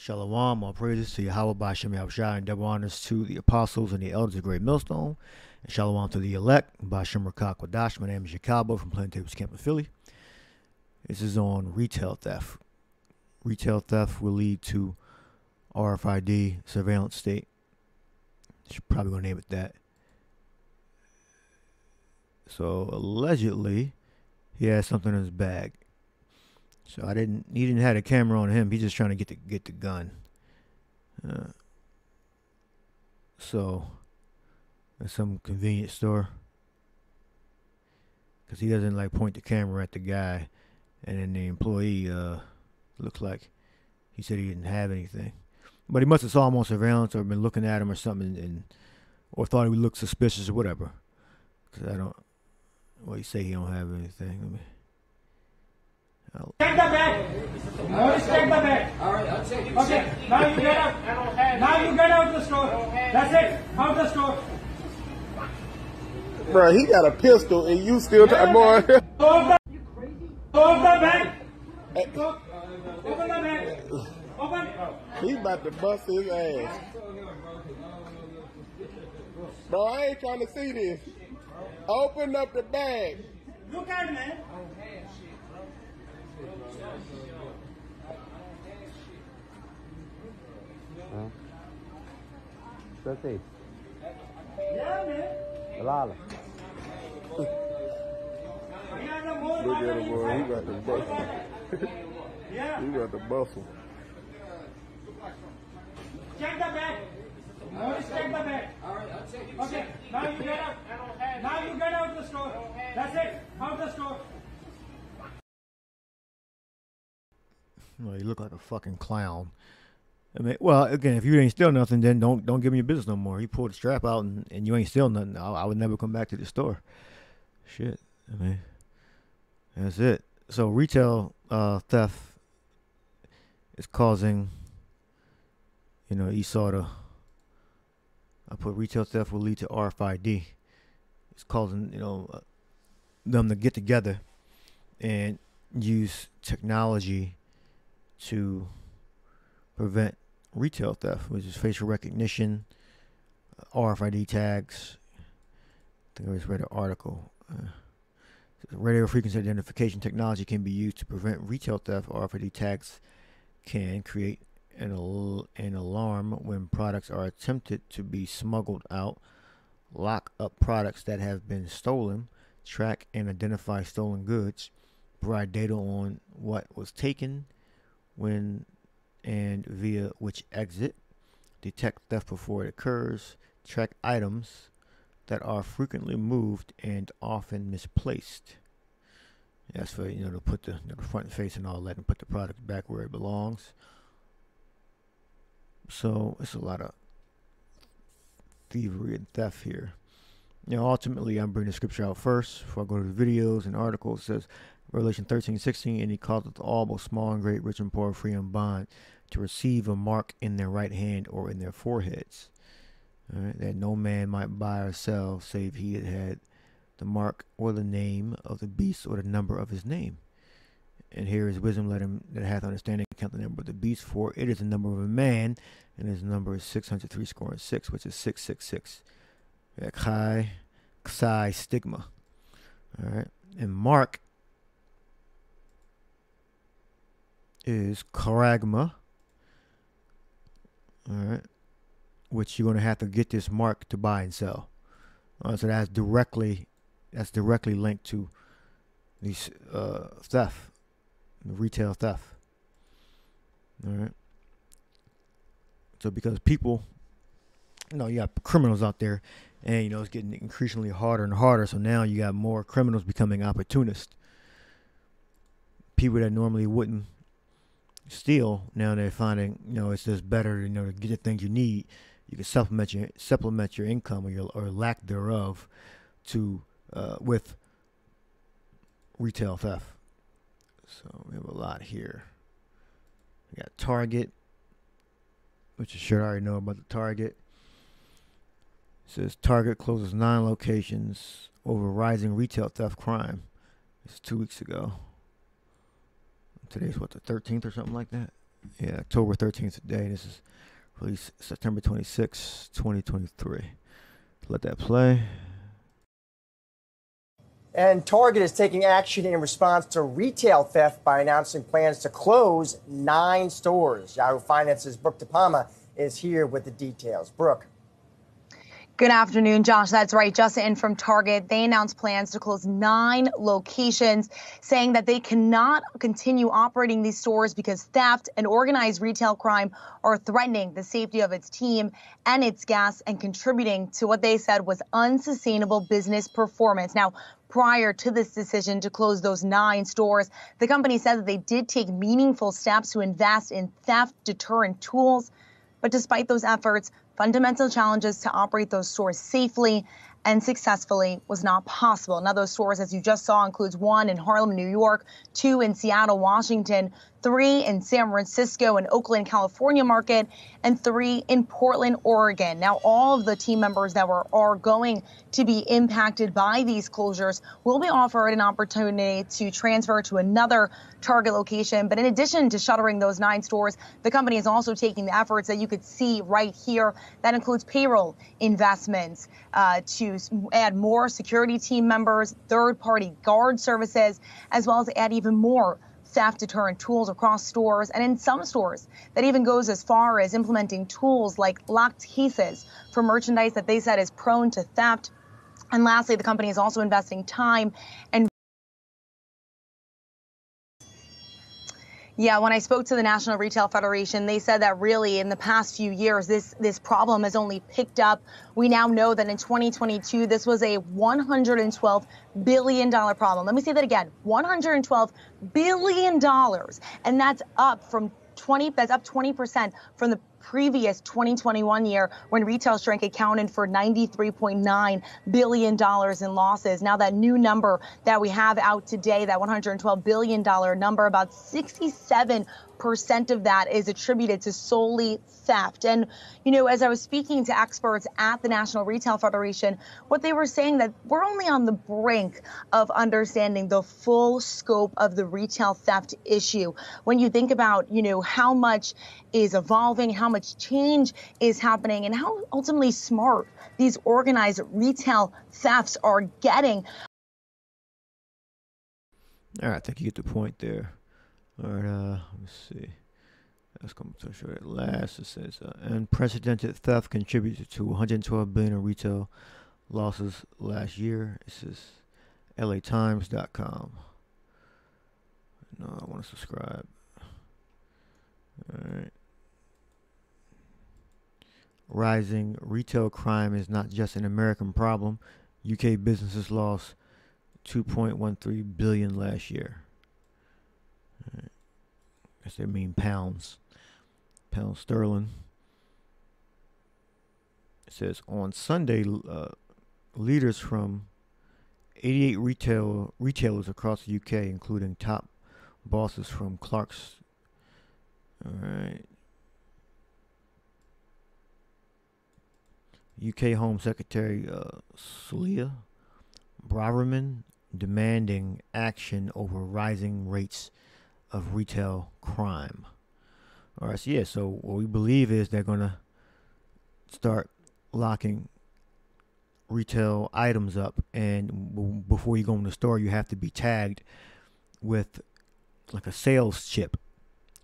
Shalom, all praises to Yahweh Bashem Yahushua, and double honors to the apostles and the elders of Great Millstone, and shalom to the elect, Bashem Rakak Wadash. My name is Jacobo from Plaintables Camp in Philly. This is on retail theft. Retail theft will lead to RFID surveillance state. Should probably gonna name it that. So allegedly, he has something in his bag. So I didn't. He didn't have a camera on him. He's just trying to get the get the gun. Uh, so at some convenience store, because he doesn't like point the camera at the guy, and then the employee uh looks like he said he didn't have anything, but he must have saw him on surveillance or been looking at him or something, and or thought he looked suspicious or whatever. Because I don't. Well, you say he don't have anything. I'll- Take the bag. Notice take the bag. All right, I'll take it. Okay, now you get out. Now you get out of the store. That's it. Out of the store. Bro, he got a pistol and you still talking, boy. Close the, close the bag. Close. Open the bag. Open. he about to bust his ass. Bro, I ain't trying to see this. Open up the bag. Look at me. Sete, Yeah, man. Lala. The Look at him, boy. He inside. about to bust him. Yeah. He about to bust him. Check the bag. Notice check the bag. All right, I'll take it. Okay, now you get out. Now you get out of the store. That's it. Out the store. Well, you look like a fucking clown. I mean, well, again, if you ain't steal nothing, then don't don't give me your business no more. He pulled the strap out and, and you ain't steal nothing. I, I would never come back to the store. Shit. I mean, that's it. So retail uh, theft is causing. You know, you saw the. I put retail theft will lead to RFID. It's causing you know uh, them to get together and use technology to prevent retail theft, which is facial recognition, uh, RFID tags. I think I just read an article. Uh, radio frequency identification technology can be used to prevent retail theft. RFID tags can create an, al- an alarm when products are attempted to be smuggled out, lock up products that have been stolen, track and identify stolen goods, provide data on what was taken, when and via which exit, detect theft before it occurs, track items that are frequently moved and often misplaced. That's for you know to put the, you know, the front face and all that and put the product back where it belongs. So it's a lot of thievery and theft here. You know, ultimately, I'm bringing the scripture out first before I go to the videos and articles. It says Revelation 13, 16, and he causeth all, both small and great, rich and poor, free and bond, to receive a mark in their right hand or in their foreheads, that no man might buy or sell save he that had the mark or the name of the beast or the number of his name. And here is wisdom, let him that hath understanding count the number of the beast, for it is the number of a man, and his number is 603 score and 6, which is 666. Yeah, Chi, Xi, stigma. All right. And Mark is charagma. All right. Which you're gonna have to get this mark to buy and sell. Uh, so that's directly that's directly linked to these uh, theft, the retail theft. All right. So because people, you know, you got criminals out there, and you know it's getting increasingly harder and harder. So now you got more criminals becoming opportunists. People that normally wouldn't steal now they're finding you know it's just better you know to get the things you need. You can supplement your supplement your income or your or lack thereof to uh, with retail theft. So we have a lot here. We got Target, which you should already know about the Target. It says Target closes nine locations over rising retail theft crime. It's two weeks ago. Today's what the 13th or something like that. yeah, October 13th today. This is released September 26, 2023. Let that play. And Target is taking action in response to retail theft by announcing plans to close nine stores. Yahoo Finance's Brooke DePalma is here with the details. Brooke. Good afternoon, Josh. That's right. Just in from Target, they announced plans to close nine locations, saying that they cannot continue operating these stores because theft and organized retail crime are threatening the safety of its team and its guests and contributing to what they said was unsustainable business performance. Now, prior to this decision to close those nine stores, the company said that they did take meaningful steps to invest in theft deterrent tools. But despite those efforts, fundamental challenges to operate those stores safely and successfully was not possible. Now, those stores, as you just saw, includes one in Harlem, New York, two in Seattle, Washington, three in San Francisco and Oakland, California market, and three in Portland, Oregon. Now, all of the team members that were are going to be impacted by these closures will be offered an opportunity to transfer to another Target location. But in addition to shuttering those nine stores, the company is also taking the efforts that you could see right here. That includes payroll investments uh, to add more security team members, third party guard services, as well as add even more theft deterrent tools across stores, and in some stores, that even goes as far as implementing tools like locked cases for merchandise that they said is prone to theft. And lastly, the company is also investing time and Yeah, when I spoke to the National Retail Federation, they said that really in the past few years, this this problem has only picked up. We now know that in 2022, this was a 112 billion dollar problem. Let me say that again: 112 billion dollars, and that's up from 20. That's up 20 percent from the previous 2021 year when retail shrink accounted for $93.9 billion in losses. Now that new number that we have out today, that $112 billion number, about 67 percent of that is attributed to solely theft. And, you know, as I was speaking to experts at the National Retail Federation, what they were saying that we're only on the brink of understanding the full scope of the retail theft issue. When you think about, you know, how much is evolving, how much change is happening, and how ultimately smart these organized retail thefts are getting. All right, I think you get the point there. All right, uh, let's see. Let's come to show it last. It says uh, unprecedented theft contributed to 112 billion in retail losses last year. This is LATimes.com. No, I want to subscribe. All right. Rising retail crime is not just an American problem. UK businesses lost 2.13 billion last year. I guess they mean pounds. Pound sterling. It says on Sunday, uh, leaders from 88 retail retailers across the UK, including top bosses from Clarks. All right. UK Home Secretary uh, Suella Braverman demanding action over rising rates of retail crime. All right, so yeah, so what we believe is they're gonna start locking retail items up, and before you go in the store, you have to be tagged with like a sales chip,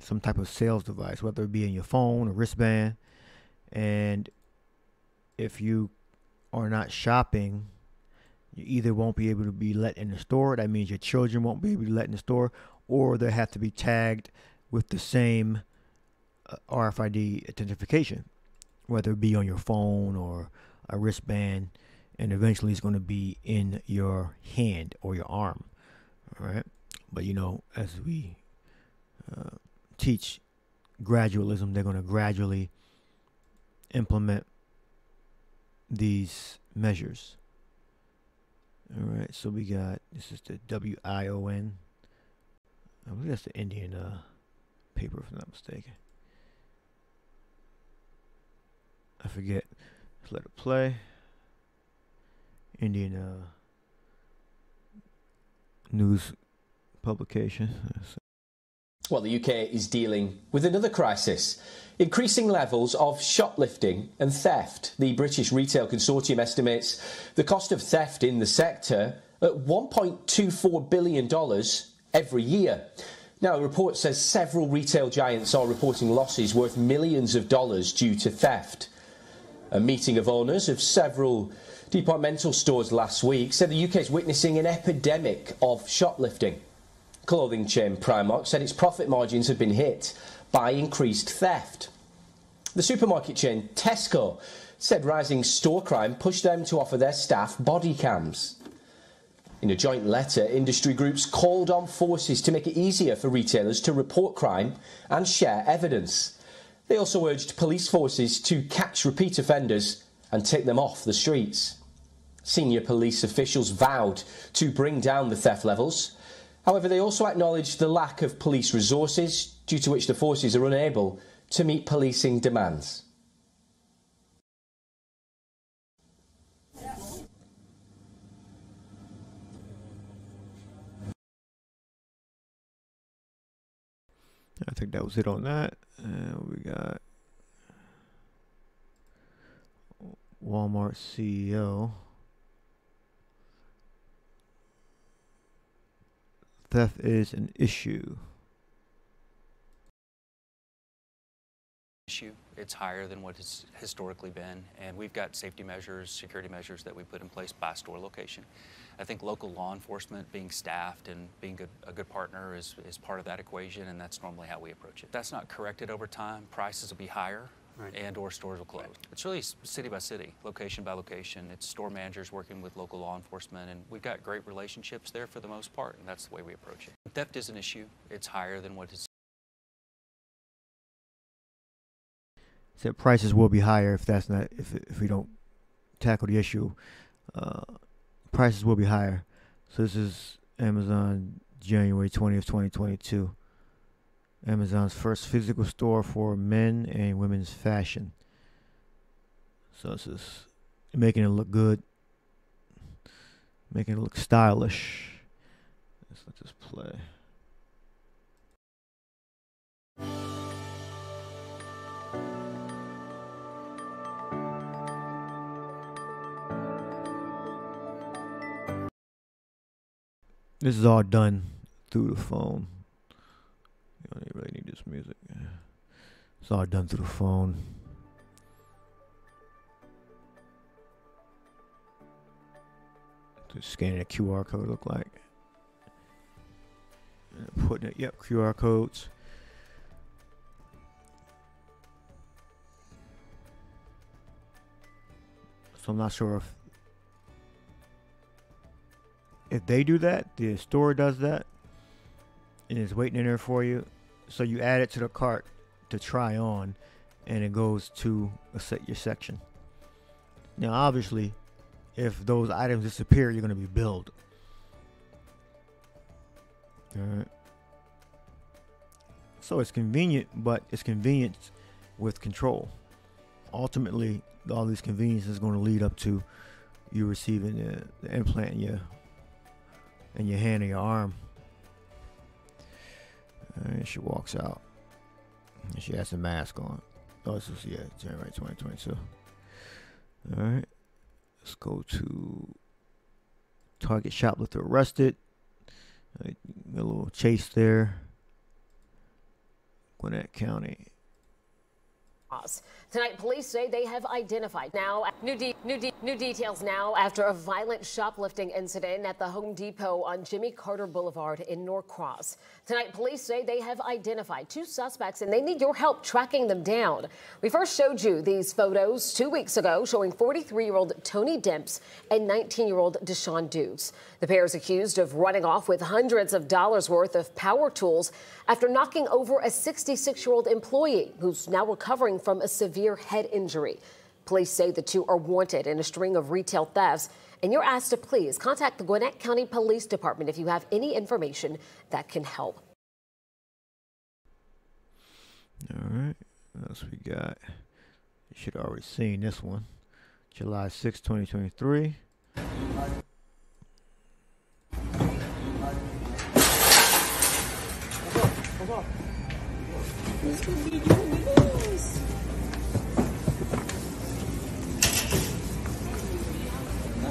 some type of sales device, whether it be in your phone or wristband. And if you are not shopping, you either won't be able to be let in the store. That means your children won't be able to be let in the store, or they have to be tagged with the same uh, RFID identification, whether it be on your phone or a wristband, and eventually it's going to be in your hand or your arm. All right, but you know, as we uh, teach gradualism, they're going to gradually implement these measures. All right, so we got this is the W I O N. I believe that's the Indian uh, paper, if I'm not mistaken. I forget. Let's let it play. Indian uh, news publication. Well, the UK is dealing with another crisis increasing levels of shoplifting and theft. The British Retail Consortium estimates the cost of theft in the sector at $1.24 billion every year. Now, a report says several retail giants are reporting losses worth millions of dollars due to theft. A meeting of owners of several departmental stores last week said the UK is witnessing an epidemic of shoplifting. Clothing chain Primark said its profit margins have been hit by increased theft. The supermarket chain Tesco said rising store crime pushed them to offer their staff body cams. In a joint letter, industry groups called on forces to make it easier for retailers to report crime and share evidence. They also urged police forces to catch repeat offenders and take them off the streets. Senior police officials vowed to bring down the theft levels. However, they also acknowledge the lack of police resources, due to which the forces are unable to meet policing demands. I think that was it on that. Uh, we got Walmart CEO. Theft is an issue. issue. It's higher than what it's historically been, and we've got safety measures, security measures that we put in place by store location. I think local law enforcement being staffed and being good, a good partner is, is part of that equation, and that's normally how we approach it. That's not corrected over time, prices will be higher. Right. and or stores will close. It's really city by city, location by location. It's store managers working with local law enforcement, and we've got great relationships there for the most part, and that's the way we approach it. Theft is an issue. It's higher than what is said prices will be higher if that's not if if we don't tackle the issue. Uh, prices will be higher. So this is Amazon January 20th, 2022. Amazon's first physical store for men and women's fashion. So this is making it look good, making it look stylish. Let's let this play. This is all done through the phone. Don't really need this music. It's all done through the phone. Just scanning a QR code look like. Putting it, yep, QR codes. So I'm not sure if if they do that, the store does that, and it's waiting in there for you. So you add it to the cart to try on, and it goes to a set your section. Now, obviously, if those items disappear, you're going to be billed. All right. So it's convenient, but it's convenient with control. Ultimately, all these conveniences is going to lead up to you receiving the, the implant in your in your hand or your arm. And she walks out. And she has a mask on. Oh, this is, yeah, January 2022. All right. Let's go to Target shoplifter arrested. A little chase there. Gwinnett County. Tonight, police say they have identified now new, de new, de new details now after a violent shoplifting incident at the Home Depot on Jimmy Carter Boulevard in Norcross. Tonight, police say they have identified two suspects and they need your help tracking them down. We first showed you these photos two weeks ago showing 43-year-old Tony Demps and 19-year-old Deshaun Dukes. The pair is accused of running off with hundreds of dollars worth of power tools after knocking over a 66-year-old employee who's now recovering from a severe head injury. Police say the two are wanted in a string of retail thefts, and you're asked to please contact the Gwinnett County Police Department if you have any information that can help. All right, what else we got? You should have already seen this one. July 6, 2023. Gusto video bilis.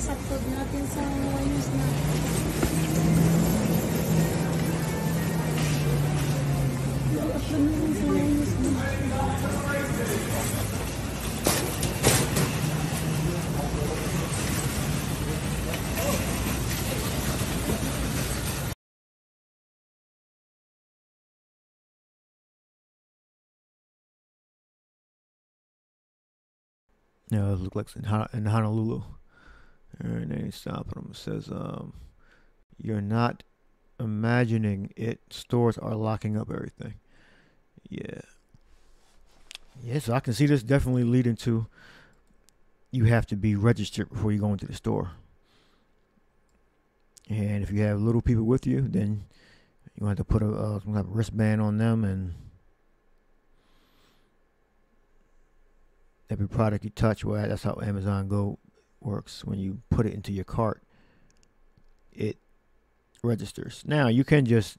Masaptod natin sa. I-upload natin sa news na. Yeah, it like in Honolulu. And then he stopped him. It says, um, "You're not imagining it. Stores are locking up everything." Yeah. Yeah, so I can see this definitely leading to you have to be registered before you go into the store. And if you have little people with you, then you have to put a uh, some type of wristband on them and every product you touch, well, that's how Amazon Go works. When you put it into your cart, it registers. Now you can just,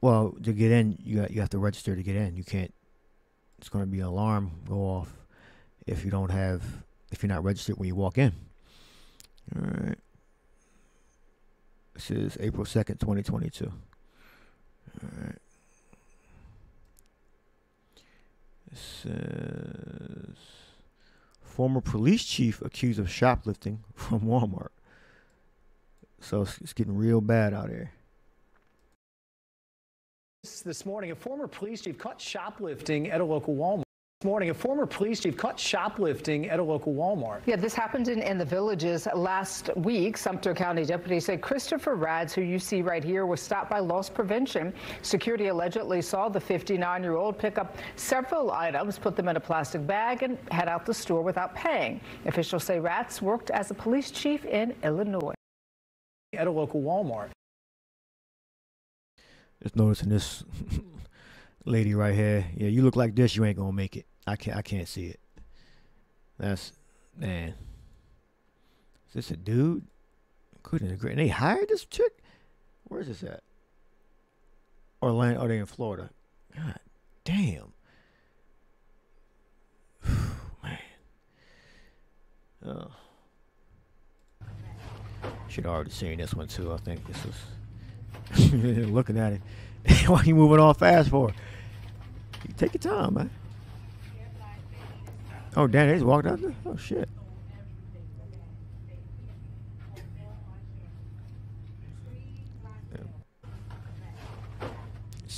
well, to get in, you got you have to register to get in. You can't. It's going to be an alarm go off if you don't have if you're not registered when you walk in. All right. This is April second, twenty twenty two. All right. It says former police chief accused of shoplifting from Walmart. So it's, it's getting real bad out here. This morning, a former police chief caught shoplifting at a local Walmart. This morning, a former police chief caught shoplifting at a local Walmart. Yeah, this happened in, in the villages last week. Sumter County deputies say Christopher Rads, who you see right here, was stopped by loss prevention. Security allegedly saw the 59 year old pick up several items, put them in a plastic bag, and head out the store without paying. Officials say Rads worked as a police chief in Illinois. At a local Walmart. Just noticing this lady right here. Yeah, you look like this, you ain't gonna make it. I can't. I can't see it. That's man. Is this a dude? Couldn't agree. And they hired this chick. Where's this at? Orlando. Oh, are they in Florida. God damn. man. Oh. Should already seen this one too. I think this is looking at it. Why you moving all fast for? Take your time, man. Oh, damn, they just walked out there? Oh, shit.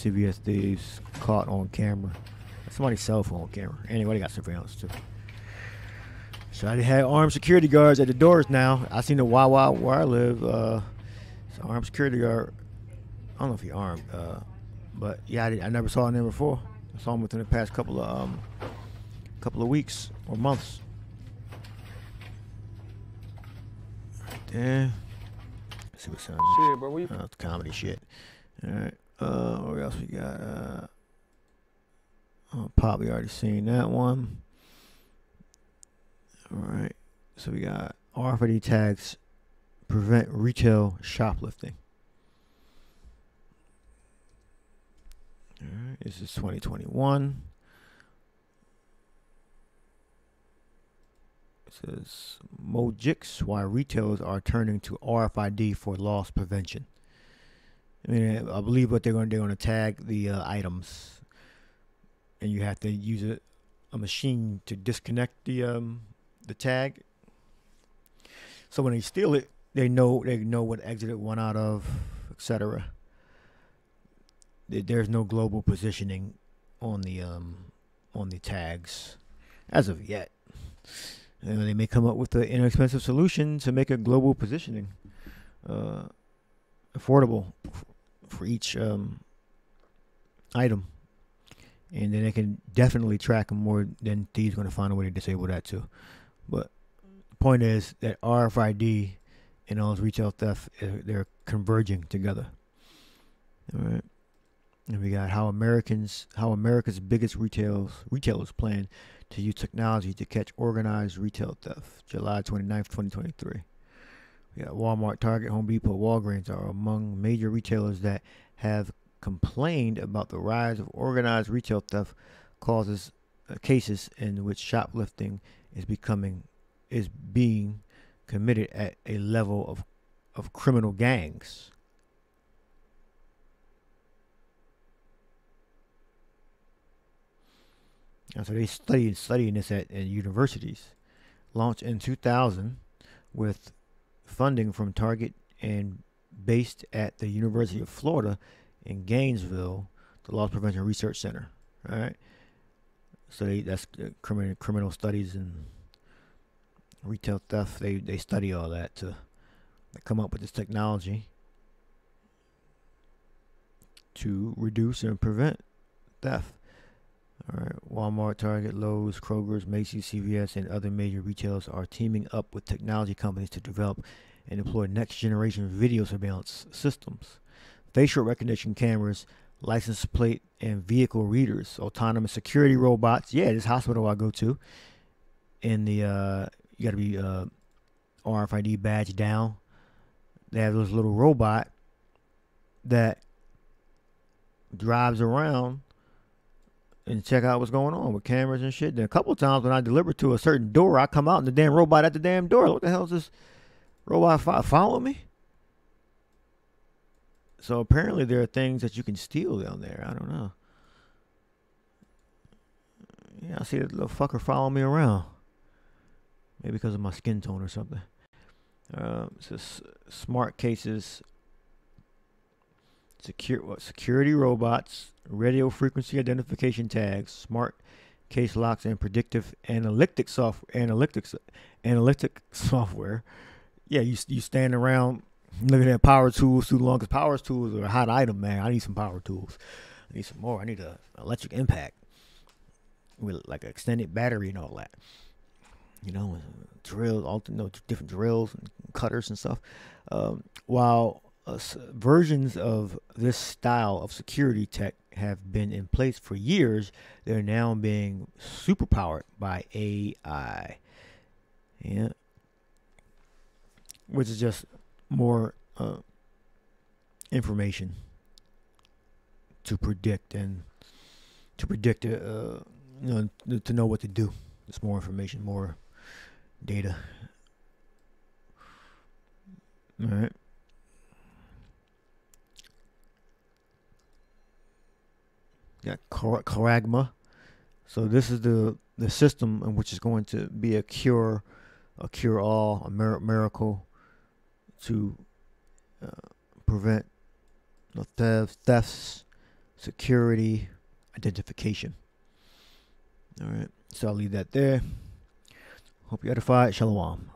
CVS thieves caught on camera. Somebody's cell phone camera. Anyway, they got surveillance too. So they had armed security guards at the doors now. I seen the Wawa where I live. Uh, it's armed security guard. I don't know if he armed, uh, but yeah, I, did, I never saw him before. Him within the past couple of um, couple of weeks or months. Right there. Let's see what's on. Shit, bro, we- Oh, comedy shit. All right. Uh, what else we got? Uh, oh, probably already seen that one. All right. So we got RFID tags prevent retail shoplifting. This is 2021. It says Mojix why retailers are turning to RFID for loss prevention. I mean, I believe what they're going to do, they're going to tag the uh, items, and you have to use a, a machine to disconnect the um, the tag. So when they steal it, they know they know what exit it went out of, etc. There's no global positioning on the um, on the tags as of yet. And they may come up with an inexpensive solution to make a global positioning uh, affordable for each um, item, and then they can definitely track them more than thieves going to find a way to disable that too. But the point is that RFID and all this retail theft uh, they're converging together. All right. And we got how Americans, how America's biggest retailers retailers plan to use technology to catch organized retail theft. July 29th, 2023. We got Walmart, Target, Home Depot, Walgreens are among major retailers that have complained about the rise of organized retail theft causes uh, cases in which shoplifting is becoming is being committed at a level of of criminal gangs. And so they studied studying this at, at universities. Launched in 2000 with funding from Target and based at the University of Florida in Gainesville, the Loss Prevention Research Center. All right. So they, that's uh, criminal criminal studies and retail theft. They they study all that to come up with this technology to reduce and prevent theft. All right, Walmart, Target, Lowe's, Kroger's, Macy's, CVS, and other major retailers are teaming up with technology companies to develop and deploy next generation video surveillance systems, facial recognition cameras, license plate and vehicle readers, autonomous security robots. Yeah, this hospital I go to, in the uh, you got to be uh, RFID badge down. They have this little robot that drives around and check out what's going on with cameras and shit. Then a couple times when I deliver to a certain door, I come out and the damn robot at the damn door. What the hell is this robot fo- follow me? So apparently there are things that you can steal down there. I don't know. Yeah, I see that little fucker following me around. Maybe because of my skin tone or something. Uh, says smart cases, secure what, security robots, radio frequency identification tags, smart case locks, and predictive analytic software. Analytics, analytic software. Yeah, you you stand around looking at power tools too long because power tools are a hot item, man. I need some power tools. I need some more. I need a electric impact with like an extended battery and all that you know, drills, all you know, different drills and cutters and stuff. Um, while uh, versions of this style of security tech have been in place for years, they're now being superpowered by AI. Yeah, which is just more uh, information to predict and to predict, uh, you know, to know what to do. It's more information, more data. All right. Got Charagma. So this is the the system in which is going to be a cure, a cure all, a mir- miracle to uh, prevent theft, thefts, security, identification. All right. So I'll leave that there. Hope you edified. Shalom.